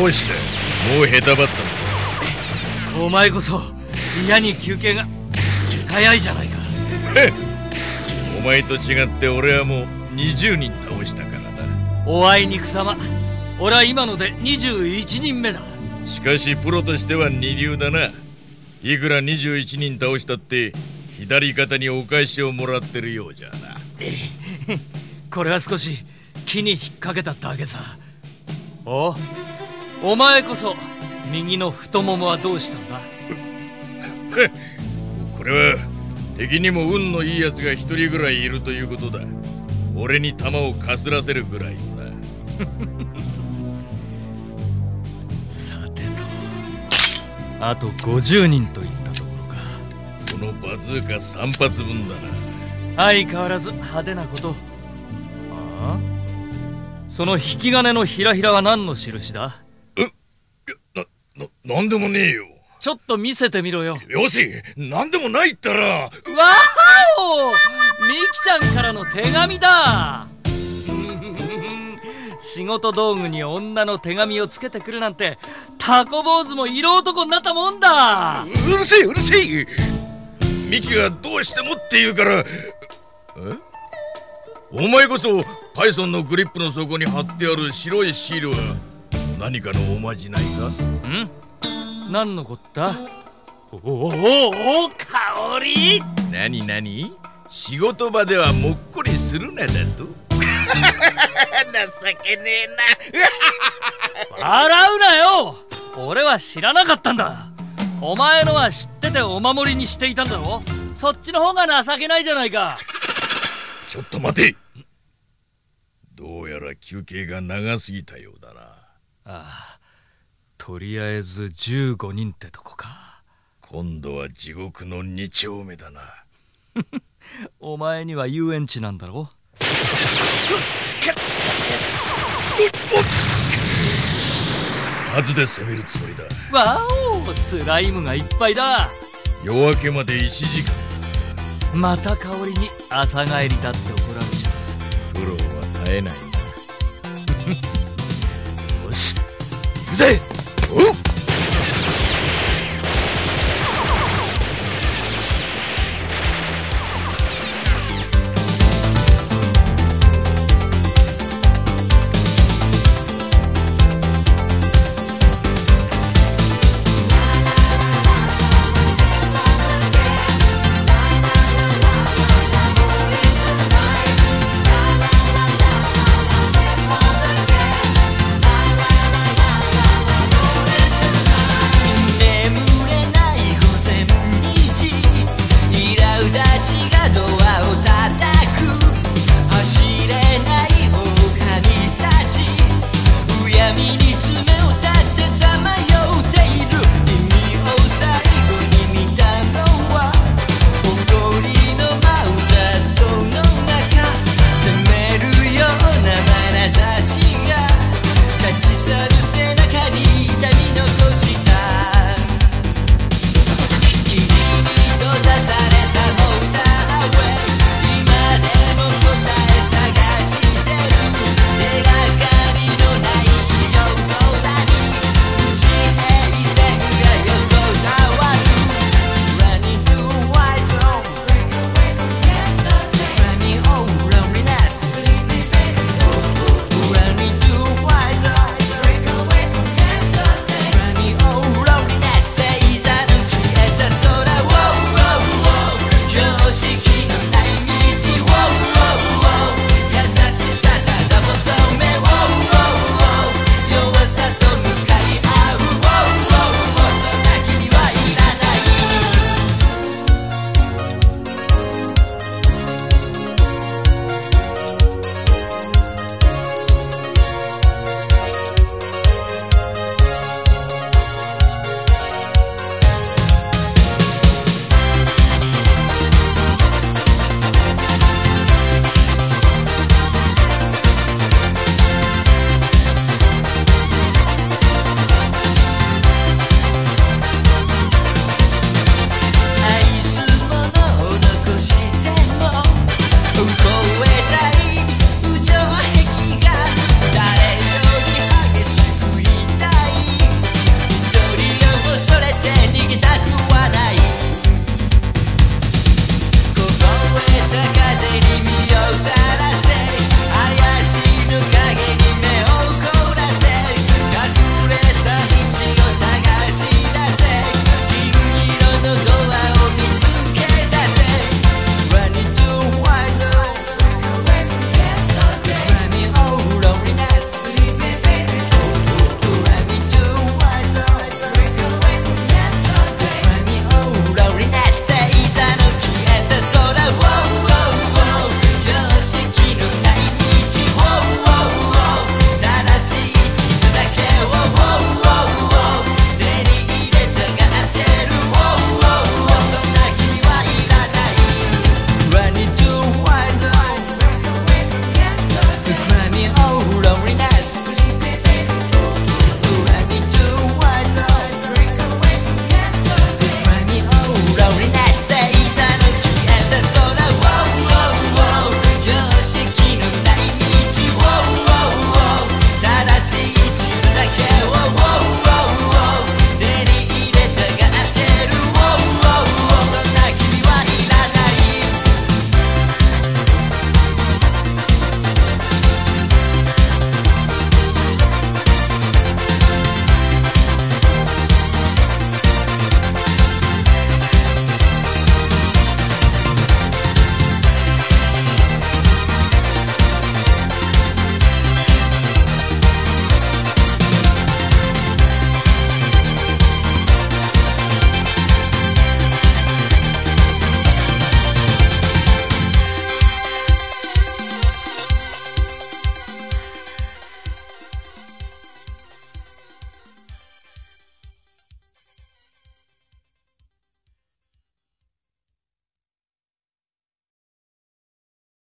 どうして？もう下手ばったのお前こそ嫌に休憩が早いじゃないか。お前と違って俺はもう20人倒したからなおあいにくさま俺は今ので21人目だ。しかしプロとしては二流だな。いくら21人倒したって左肩にお返しをもらってるようじゃな。これは少し木に引っ掛けただけさ。おお前こそ右の太ももはどうしたんだ？これは敵にも運のいいやつが一人ぐらいいるということだ。俺に弾をかすらせるぐらいのな。さてと。あと50人といったところか。このバズーカ3発分だな。相変わらず派手なこと。ああ？その引き金のひらひらは何の印だ？えな、な、なんでもねえよ。ちょっと見せてみろよ。よし何でもないったら。わお！みきちゃんからの手紙だ。仕事道具に女の手紙をつけてくるなんてタコ坊主も色男になったもんだ。うるせえうるせえ。ミキがどうしてもって言うから。え？お前こそパイソンのグリップの底に貼ってある白いシールは何かのおまじないか？ん？何のこった？おおおお香り何何仕事場ではもっこりするなだと情けねえな笑うなよ俺は知らなかったんだお前のは知っててお守りにしていたんだろそっちの方が情けないじゃないかちょっと待てどうやら休憩が長すぎたようだなああとりあえず15人ってとこか。今度は地獄の2丁目だな。お前には遊園地なんだろ数で攻めるつもりだわおスライムがいっぱいだ夜明けまで1時間また香りに朝帰りだって怒られちゃう苦労は絶えないなよし行くぜおっ